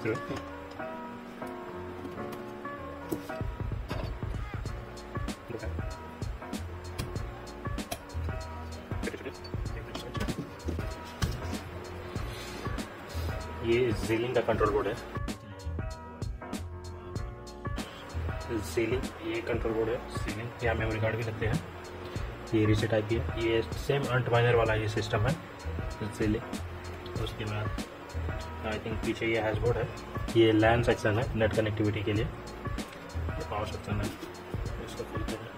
ये जीलिंग का control board है। सीलिंग ये कंट्रोल बोर्ड है। सीलिंग यहाँ मेमोरी कार्ड भी लगते हैं। ये रीसे टाइप की है। ये सेम अंट माइनर वाला ये सिस्टम है। सीलिंग आई थिंक पीछे ये हैशबोर्ड है। ये लैन सेक्शन है नेट कनेक्टिविटी के लिए। ये पावर सेक्शन है। इसको खोलते हैं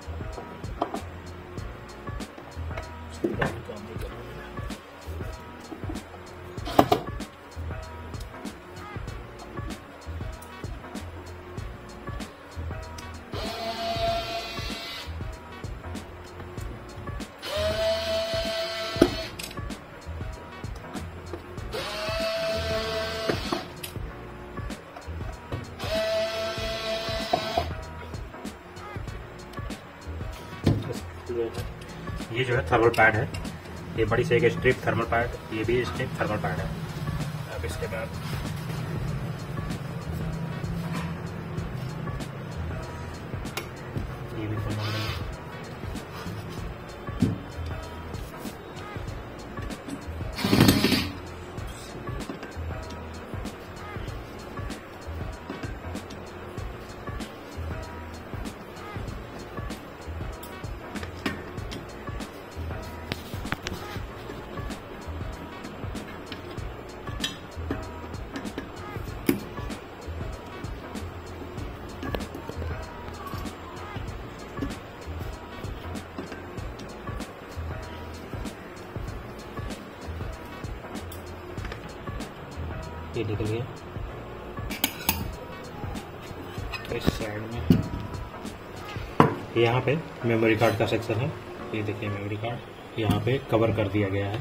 ये जो है थर्मल पैड है। ये बड़ी से एक स्ट्रिप थर्मल पैड ये भी स्ट्रिप थर्मल पैड है। अब इसके बाद ये भी खोलना ये निकल गया इस साइड में। यहाँ पे मेमोरी कार्ड का सेक्शन है। ये देखिए मेमोरी कार्ड यहाँ पे कवर कर दिया गया है।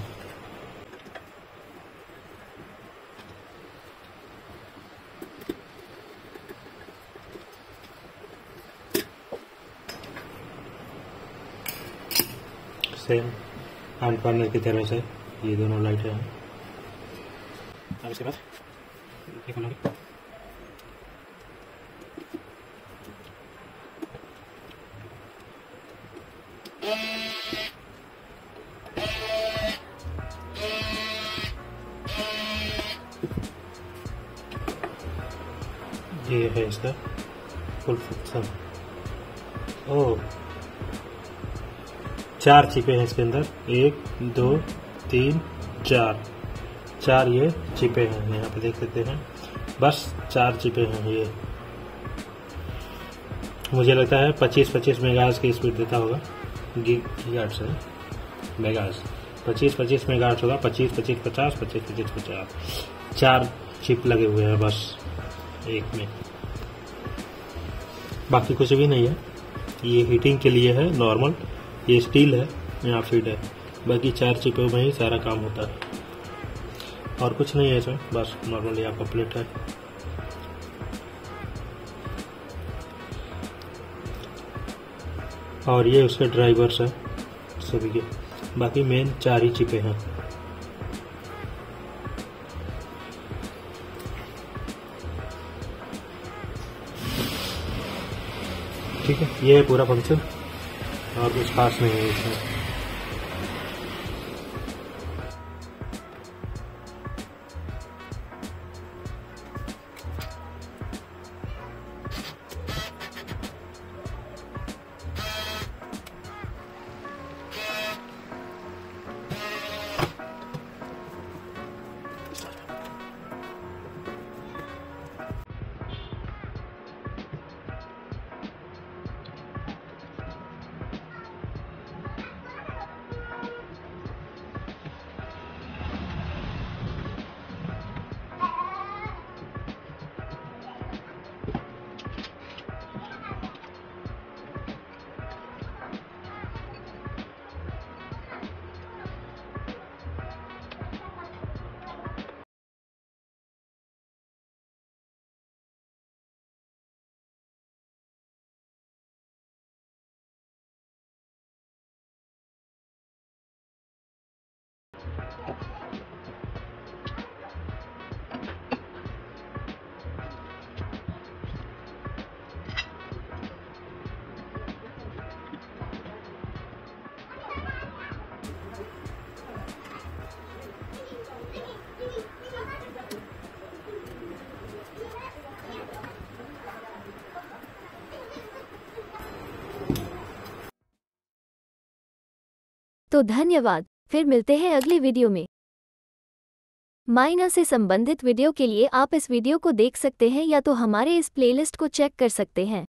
सेम पैनल की तरह से ये दोनों लाइटें हैं। अब इसके बाद ये खोलेंगे ये है इसका फुल फ़ंक्शन ओह चार चिपे हैं इसके अंदर एक दो तीन चार चार ये चिपे हैं, यहाँ पे देख सकते हैं। बस चार चिपे हैं ये। मुझे लगता है 25-25 मेगाहर्ट्ज की स्पीड देता होगा। गीगाहर्ट्ज से मेगाहर्ट्ज। 25-25 मेगाहर्ट्ज होगा 25-25 50 25-25 50 चार चिप लगे हुए हैं बस, एक में। बाकी कुछ भी नहीं है। ये हीटिंग के लिए है, नॉर्मल। ये स्टील है, यहाँ फ़ीड है। बाकी चार चिपों में ही, सारा काम होता है। और कुछ नहीं है इसमें, बस नॉर्मली आपका प्लेट है। और ये उसके ड्राइवर्स है, सभी के। बाकी मेन चार ही चिपे हैं। ठीक है, ये है पूरा फ़ंक्शन और कुछ खास नहीं है इसमें। तो धन्यवाद, फिर मिलते हैं अगले वीडियो में। माइना से संबंधित वीडियो के लिए आप इस वीडियो को देख सकते हैं या तो हमारे इस प्लेलिस्ट को चेक कर सकते हैं।